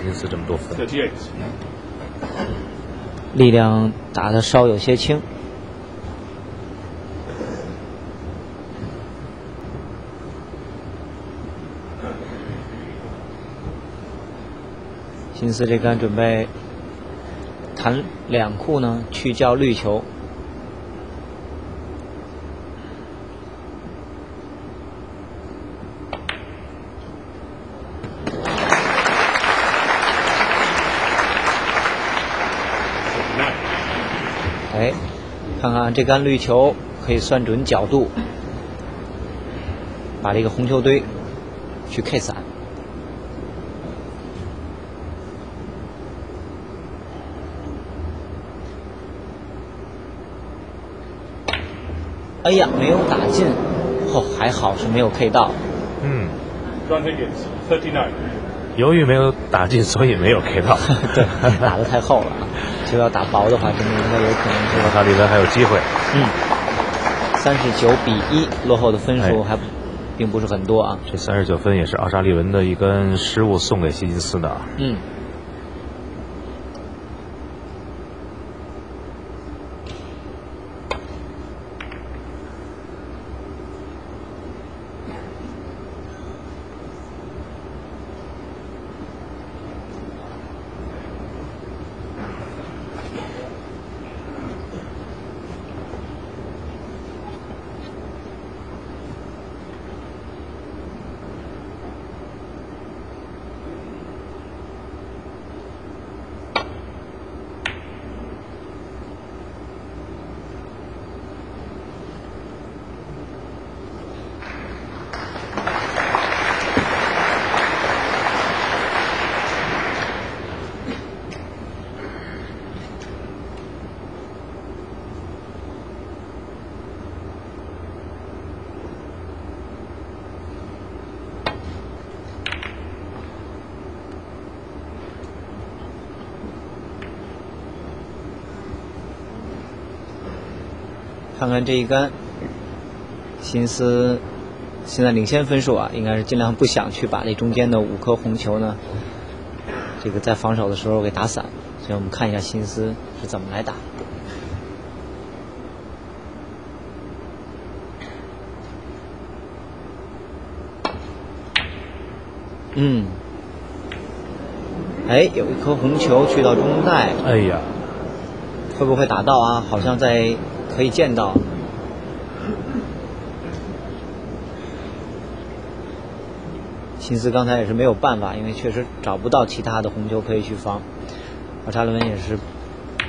希金斯这么多分。力量打的稍有些轻。新斯这杆准备弹两库呢，去叫绿球。哎，看看这杆绿球可以算准角度，把这个红球堆去 K 散。哎呀，没有打进，哦，还好是没有 K 到。嗯，John Higgins, 39. 由于没有打进，所以没有 K 到。对，打的太厚了啊！就要打薄的话，真的应该有可能是奥沙利文还有机会。嗯，三十九比一，落后的分数哎还并不是很多啊。这三十九分也是奥沙利文的一根失误送给希金斯的啊。嗯。看看这一杆，心思现在领先分数啊，应该是尽量不想去把这中间的五颗红球呢，这个在防守的时候给打散。所以我们看一下心思是怎么来打。嗯，哎，有一颗红球去到中袋，哎呀，会不会打到啊？好像在可以见到。辛斯刚才也是没有办法，因为确实找不到其他的红球可以去防。而查伦也是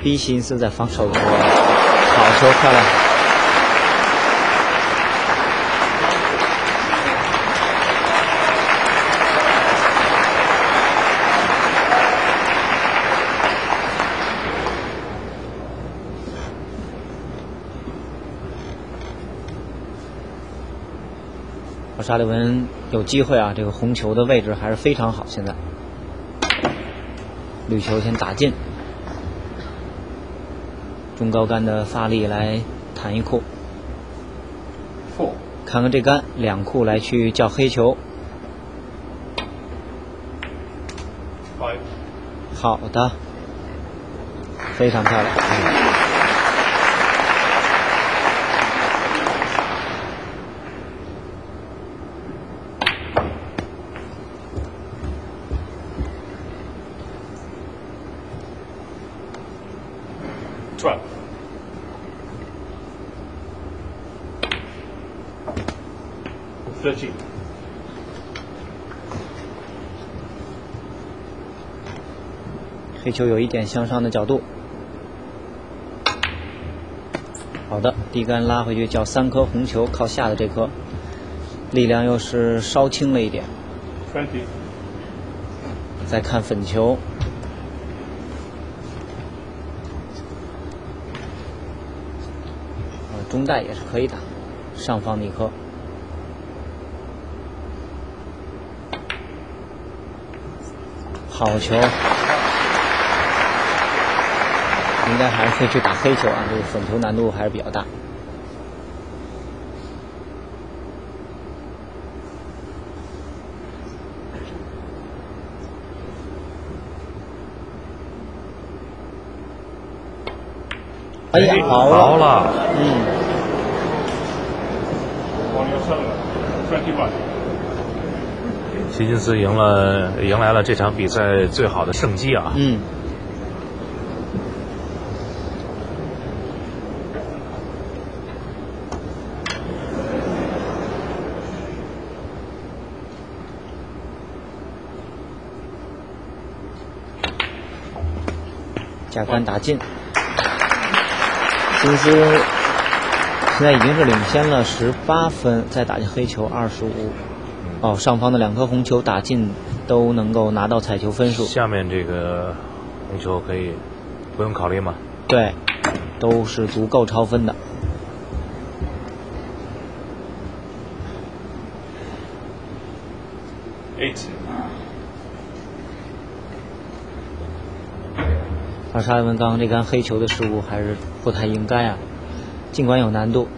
逼辛斯在防守的时候，好球漂亮。沙利文有机会啊，这个红球的位置还是非常好。现在绿球先打进，中高杆的发力来弹一库，4. 看看这杆两库来去叫黑球，5. 好的，非常漂亮。12. 13. 黑球有一点向上的角度。好的，低杆拉回去叫三颗红球，靠下的这颗，力量又是稍轻了一点。20. 再看粉球，中袋也是可以打，上方那颗好球。应该还是可以去打黑球啊，这个粉球难度还是比较大。哎呀，好了，嗯。希金斯赢了，迎来了这场比赛最好的胜机啊！嗯，加杆打进，金斯现在已经是领先了十八分，再打进黑球二十五。哦，上方的两颗红球打进都能够拿到彩球分数。下面这个红球可以不用考虑吗？对，都是足够超分的。eight。而沙利文刚刚这杆黑球的失误还是不太应该啊，尽管有难度，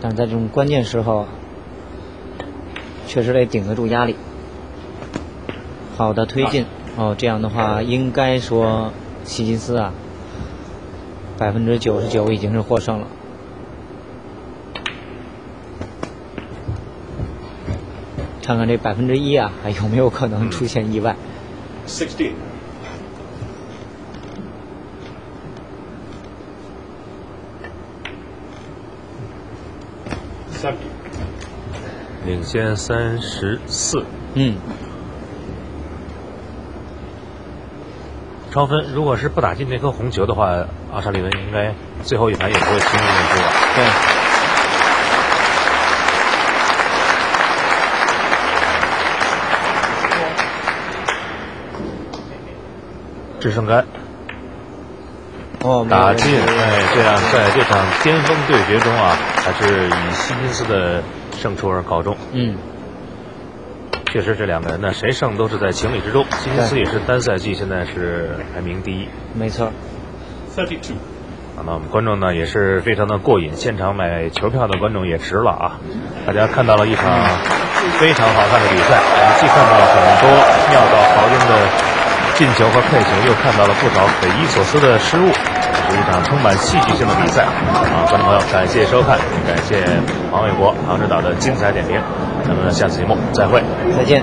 但是在这种关键时候，确实得顶得住压力。好的推进哦，这样的话应该说希金斯啊，百分之九十九已经是获胜了。看看这百分之一啊，还有没有可能出现意外？Sixteen。Seventy。领先三十四，嗯，超分。如果是不打进那颗红球的话，阿沙利文应该最后一盘也不会轻易认输吧。对。制胜杆哦，打进，这样在这场巅峰对决中啊，还是以希金斯的胜出而告终。嗯，确实，这两个人呢，谁胜都是在情理之中。希金斯也是单赛季现在是排名第一。没错。Thirty two。啊，那我们观众呢也是非常的过瘾，现场买球票的观众也值了啊！大家看到了一场非常好看的比赛，我们既看到了很多妙到毫钉的进球和配球，又看到了不少匪夷所思的失误，这是一场充满戏剧性的比赛啊！观众朋友，感谢收看，感谢王卫国、唐指导的精彩点评，咱们下次节目再会。再见。